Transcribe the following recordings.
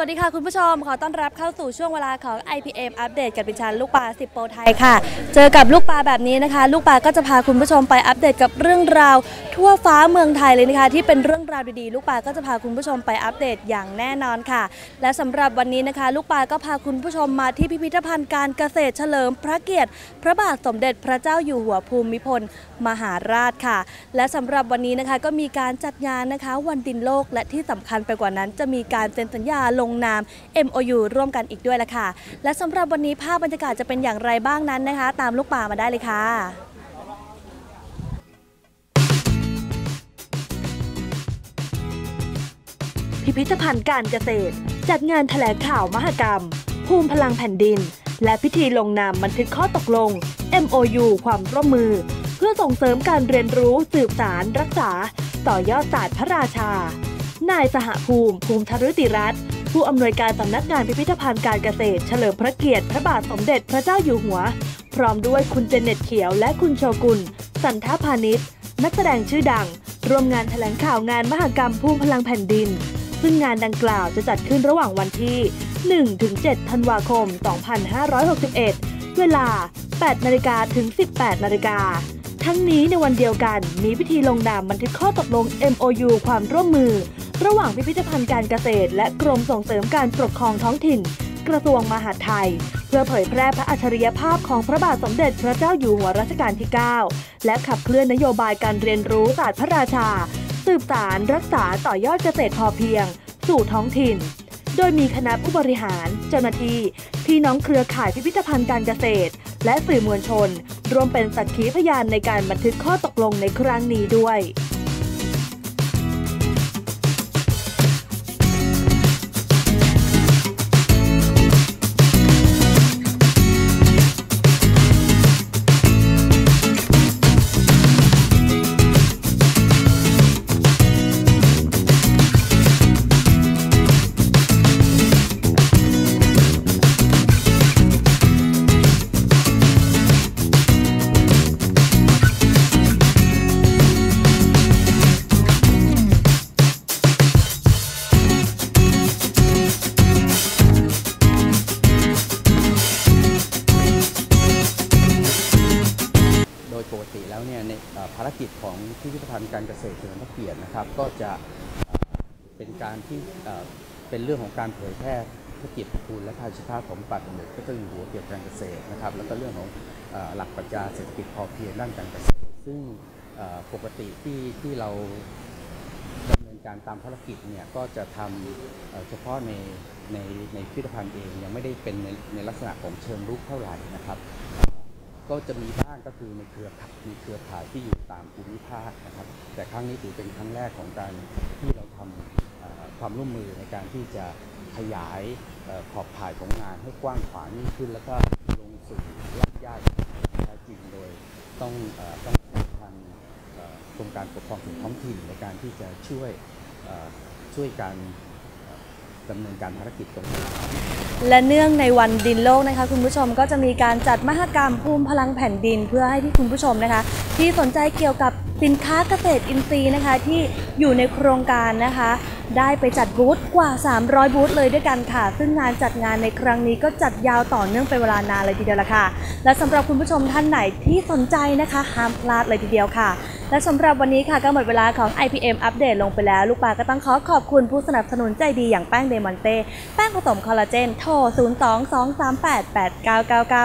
วัสดีค่ะคุณผู้ชม ขอต้อนรับเข้าสู่ช่วงเวลาของ IPM อัปเดตกับดิฉันลูกปลา10 โปรไทยค่ะ เจอกับลูกปลาแบบนี้นะคะ ลูกปลาก็จะพาคุณผู้ชมไปอัปเดตกับเรื่องราว ทั่วฟ้าเมืองไทยเลยนะคะ ที่เป็นเรื่องราวดีๆ ลูกปลาก็จะพาคุณผู้ชมไปอัปเดตอย่างแน่นอนค่ะ และสำหรับวันนี้นะคะ ลูกปลาก็พาคุณผู้ชมมาที่พิพิธภัณฑ์การเกษตรเฉลิมพระเกียรติ พระบาทสมเด็จพระเจ้าอยู่หัวภูมิพลมหาราชค่ะ และสำหรับวันนี้นะคะก็มีการจัดงานนะคะ วันดินโลกและที่สำคัญไปกว่านั้น จะมีการเซ็นสัญญาลงงนาม MOU ร่วมกันอีกด้วยละค่ะ และสำหรับวันนี้ภาพบรรยากาศจะเป็นอย่างไรบ้างนั้นนะคะ ตามลูกป่ามาได้เลยค่ะพิพิธภัณฑ์การเกษตร จัดงานแถลงข่าวมหกรรม ภูมิพลังแผ่นดิน และพิธีลงนามบันทึกข้อตกลง MOU ความร่วมมือ เพื่อส่งเสริมการเรียนรู้สืบสารรักษา ต่อยอดศาสตร์พระราชา นายสหภูมิ ภูมิธรุติรัตน์ ผู้อำนวยการสำนักงานพิพิธภัณฑ์การเกษตร เฉลิมพระเกียรติพระบาทสมเด็จพระเจ้าอยู่หัว พร้อมด้วยคุณเจเน็ตเขียวและคุณโชกุล สันทพานิชนักแสดงชื่อดัง ร่วมงานแถลงข่าวงานมหกรรมภูมิพลังแผ่นดิน ซึ่งงานดังกล่าวจะจัดขึ้นระหว่างวันที่ 1-7 ธันวาคม 2561 เวลา 8นาฬิกาถึง 18นาฬิกา ทั้งนี้ในวันเดียวกัน มีพิธีลงนามบันทึกข้อตกลง MOU ความร่วมมือ ระหว่างพิพิธภัณฑ์การเกษตร และกรมส่งเสริมการปกครองท้องถิ่น กระทรวงมหาดไทย เพื่อเผยแพร่พระอัจฉริยภาพของพระบาทสมเด็จพระเจ้าอยู่หัวรัชกาลที่ 9 และขับเคลื่อนนโยบายการเรียนรู้ศาสตร์พระราชา สืบสารรักษาต่อยอดเกษตรพอเพียง สู่ท้องถิ่น โดยมีคณะผู้บริหาร เจ้าหน้าที่พี่น้องเครือข่ายพิพิธภัณฑ์การเกษตร และสื่อมวลชน รวมเป็นสักขีพยานในการบันทึกข้อตกลงในครั้งนี้ด้วย ปกติแล้วเนี่ยในภารกิจของพิพิธภัณฑ์การเกษตรเฉลิมพระเกียรตินะครับ ก็จะเป็นการที่เป็นเรื่องของการเผยแพร่พระเกียรติคุณและพระราชภาพของพระบาทสมเด็จพระเจ้าอยู่หัวเกี่ยวกับการเกษตรนะครับ แล้วก็เรื่องของหลักปรัชญาเศรษฐกิจพอเพียงด้านการเกษตร ซึ่งปกติที่ที่เราดำเนินการตามภารกิจเนี่ยก็จะทำเฉพาะในในในพิพิธภัณฑ์เองยังไม่ได้เป็นในในลักษณะของเชิงรุกเท่าไหร่นะครับ ก็จะมีบ้างก็คือในเครือข่ายมีเครือข่ายที่อยู่ตามภูมิภาคนะครับ แต่ครั้งนี้ถือเป็นครั้งแรกของการที่เราทำความร่วมมือในการที่จะขยายขอบข่ายของงานให้กว้างขวางยิ่งขึ้น แล้วก็ลงสู่รากหญ้าแท้จริงโดยต้องต้องทางกรมการปกครองส่วนท้องถิ่นในการที่จะช่วยช่วยการ ดำเนินการภารกิจตรงนี้และเนื่องในวันดินโลกนะคะ คุณผู้ชมก็จะมีการจัดมหกรรมภูมิพลังแผ่นดินเพื่อให้ที่คุณผู้ชมนะคะ ที่สนใจเกี่ยวกับสินค้าเกษตรอินทรีย์นะคะที่อยู่ในโครงการนะคะ ได้ไปจัดบูธกว่า 300 บูธเลยด้วยกันค่ะ ซึ่งงานจัดงานในครั้งนี้ก็จัดยาวต่อเนื่องเป็นเวลานานเลยทีเดียวละค่ะ และสำหรับคุณผู้ชมท่านไหนที่สนใจนะคะห้ามพลาดเลยทีเดียวค่ะ และสำหรับวันนี้ค่ะก็หมดเวลาของ IPM อัปเดตลงไปแล้ว ลูกปลาก็ต้องขอขอบคุณผู้สนับสนุนใจดีอย่างแป้งเดมอนเต้แป้งผสมคอลลาเจนโทร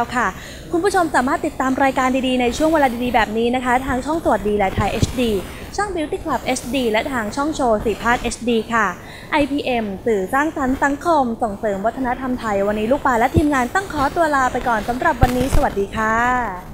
022388999 ค่ะ คุณผู้ชมสามารถติดตามรายการดีๆในช่วงเวลาดีๆแบบนี้นะคะ ทางช่องตรวจดีและไทย HD ช่อง Beauty Club HD และทางช่องโชว์สีพาด HD ค่ะ IPM สื่อสร้างสรรค์สังคม ส่งเสริมวัฒนธรรมไทย วันนี้ลูกปลาและทีมงานต้องขอตัวลาไปก่อนสำหรับวันนี้ สวัสดีค่ะ